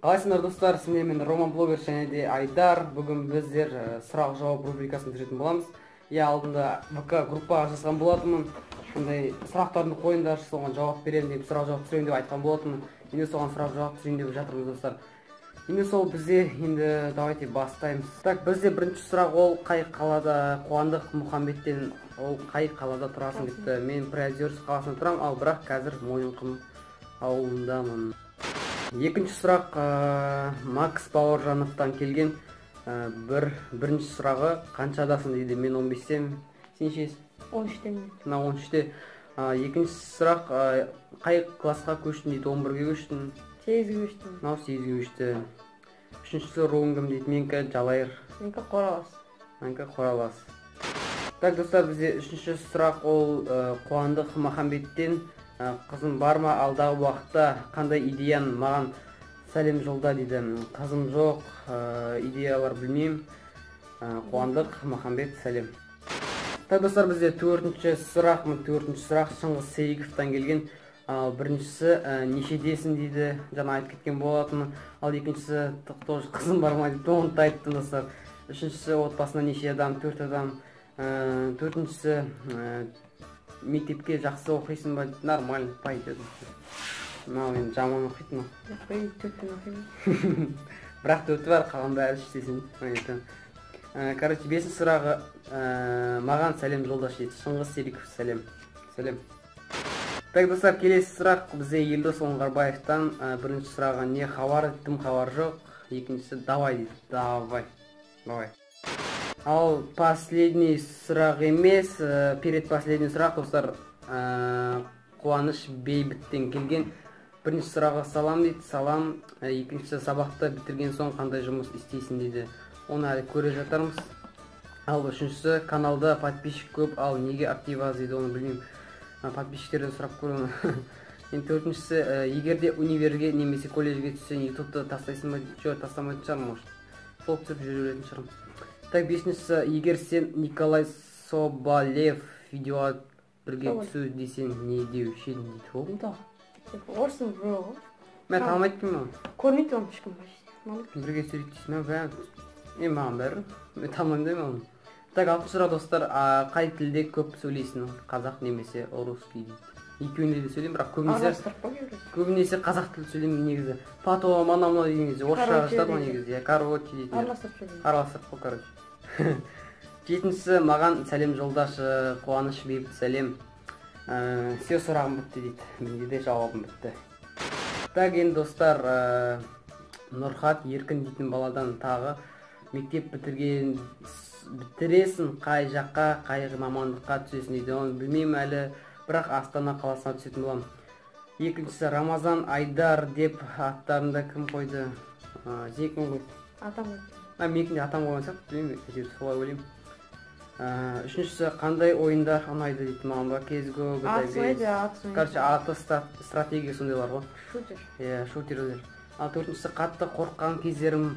қалайсыңдар достар сіздермен роман блогер және де айдар. Бүгін біздер ә, сұрақ жауап рубрикасын түсіретін боламыз. Иә алдында вк группаға жазған болатынмын. Андай сұрақтарды қойыңдар соған жауап беремін деп сұрақ жауап түсіремін деп айтқан болатынмын. Енді соған сұрақ жауап түсірейін деп жатырмыз достар. Енді сол бізде енді давайте бастаймыз. Так бізде бірінші сұрақ ол қай қалада? Қуандық мұхамбеттен ол қай қалада тұрасың депті. Мен приозерск қаласында тұрамын ал бірақ қазір мойынқұм ауылындамын. Екінші сұрақ ә, макс бауыржановтан келген. Ә, бір бірінші сұрағы қаншадасың дейді. Мен 15-темін сен нешесің он үштемін мына он үште. Екінші сұрақ ә, қай классқа көштің? дейді. Он бірге көштің сегізге көштім. Мынау сегізге көшті. Үшіншісі руың кім дейді. Менікі жалайыр менікі қоралас. Менікі қоралас. Так достар бізде үшінші сұрақ ол ә, қуандық махамбеттен. Қызым бар ма алдағы уақытта? Қандай идеяң маған сәлем жолда дейді. Қызым жоқ ә, идеялар білмеймін. Ә, қуандық махамбет сәлем. Так достар бізде төртінші сұрақ төртінші сұрақ. Шыңғыс сейіковтан келген. Ал біріншісі ә, нешедесің дейді. Жаңа айтып кеткен болатынмын ал екіншісі тоже қызым бар ма? дейді оны да айттым достар. Үшіншісі отбасында неше адам? Төрт адам ә, төртіншісі мектепке жақсы оқисың ба дейді. Нормально пойдет мынау енді жаман оқиды мынау төрттен оқимын. Бірақ төрті бар қалған бәрі істесін короче бесінші сұрағы маған сәлем жолдаш дейді шыңғыс сериков сәлем. Сәлем. Так достар келесі сұрақ бізде елдос оңғарбаевтан бірінші сұрағы не хабар? тым хабар жоқ. Екіншісі давай дейді давай давай. Ал последний сұрақ емес ә, перед последний сұрақ достар ә, қуаныш бейбіттен келген. Бірінші сұрағы салам дейді. Салам ә, екіншісі сабақты бітірген соң қандай жұмыс істейсің? дейді. Оны әлі көре жатармыз. Ал үшіншісі каналда подписчик көп ал неге актив аз? дейді. Оны білмеймін. Подписчиктерден сұрап көремін енді төртіншісі ә, егер де универге немесе колледжге түссең ютубты тастайсың ба? жоқ тастамайтын шығармын может? Сол түсіріп жүре беретін шығармын. Так бесіншісі егер сен николай соболев видеоға бірге түсу десең не деуші едің дейді ол? Да. Орысың жоқ мен танымайды екенмін оны. Көрмейді оны ешкім бірге түсірейік дейсің мен бәрі. Е маған бәрі. Мен танымаймын да мен оны. Так алтыншы сұрақ достар қай тілде көп сөйлейсің? Қазақ немесе русский дейді. Екеуінде де сөйлеймін бірақ көбінесе көбінесе қазақ тілі сөйлеймін негізі. Потом анау мынау деген кезде орысшаға жатады ғой негізі. Иә короче дейтін араластырып сөйлеймін. Араластырып қой короче. Жетіншісі маған сәлем жолдашы қуаныш бейбіт сәлем. Ә, все сұрағым бітті дейді. Менде де жауабым бітті. Так енді достар ә, нұрхат еркін дейтін баладан тағы мектеп бітірген бітіресің қай жаққа қай мамандыққа түсесің дейді оны білмеймін әлі. Бірақ астана қаласына түсетін боламын. Екіншісі рамазан айдар деп аттарында кім қойды? Сен кім қойды атам қойды. Менікін де атам қойған сияқты білмеймін әйтеуір солай ойлаймын. Үшіншісі қандай ойындар ұнайды дейді маған ба кезго короче аты стратегия сондайлар ғой. Шутер. Иә шутерлер ал төртіншісі қатты қорыққан кездерім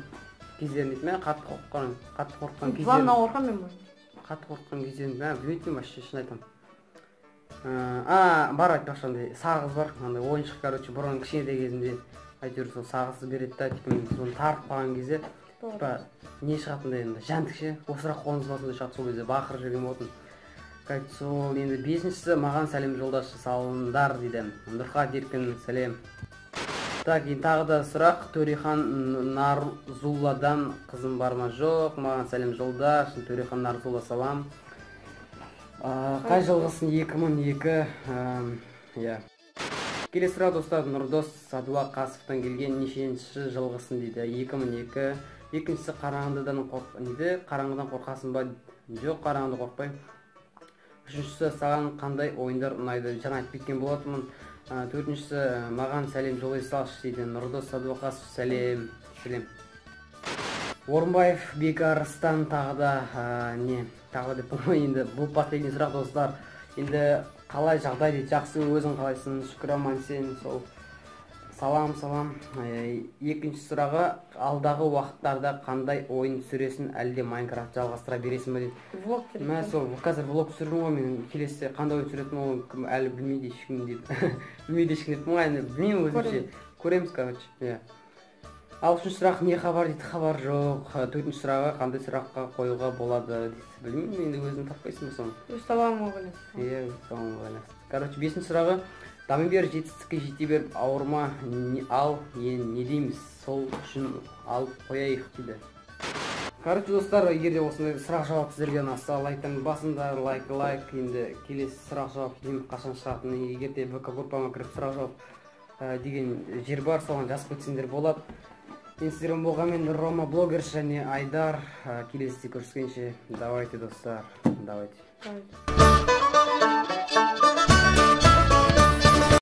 кездерім дейді ма қатты қорыққан қатты қорыққан кездерім. қорқамын мен қатты қорыққан кездерім білмейтінмін вообще шын айтамын. А бар айтпақшы андай сағыз бар. Андай ойыншық короче бұрын кішкентай кезімде әйтеуір сол сағызды береді да типа соны тартып қалған кезде типа не шығатындай андай жәндік ше осырақ қолыңыз сондай шығады сол кезде бақырып жіберген болатын. Сол енді бесіншісі маған сәлем жолдашы салыңдар дейді нұрхат еркін сәлем. Так енді тағы да сұрақ. Төрехан нарзулладан қызым бар ма? Жоқ маған сәлем жолдаш төрехан нарзулла салам. Қай мың екі иә. Келесі сұрақ достар нұрдос садуақасовтан келген нешінші жылғысың дейді. екі мың екі екіншісі қарағандыдан қорқ дейді. Қараңғыдан қорқасың ба? Жоқ қараңғыдан қорықпаймын үшіншісі саған қандай ойындар ұнайды? Жаңа айтып кеткен болатынмын. Төртіншісі маған сәлем жолдай салшы дейді. Нұрдос садуақасов сәлем. Сәлем. Орынбаев бекарыстан тағы да не тағы деп болмай енді. Бұл последний сұрақ достар? Енді қалай жағдай дейді? Жақсы өзің қалайсың? Шүкір аман сен сол. Салам салам. Екінші сұрағы алдағы уақыттарда қандай ойын түсіресің? Әлде майнкрафт жалғастыра бересің ба дейді? Влог мә сол қазір влог түсірмін ғой мен. Келесі қандай ойын түсіретінімді оны кім әлі білмейді ешкім дейді. Білмейді ешкім деппін ғой енді білмеймін өзімше көреміз короче иә. Ал үшінші сұрақ не хабар дейді? Хабар жоқ. Төртінші сұрағы қандай сұраққа қоюға болады дейді білмеймін енді өзің таппайсың ба соны? Өз талабыма байланысты. Иә соған байланысты. Короче бесінші сұрағы. Дами бер жетістікке жете беріп ауырма Не- ал енді не дейміз сол үшін алып қояйық дейді. Короче достар егер де осындай сұрақ жауап сіздерге ұнаса лайктан басыңдар лайк лайк. Енді келесі сұрақ жауап деймін қашан шығатынын егер де вк группама кіріп сұрақ жауап ә, деген жер бар соған жазып кетсеңдер болады. Сіздермен болғанмен рома блогерс және айдар келесіде көріскенше давайте достар давайте Давай.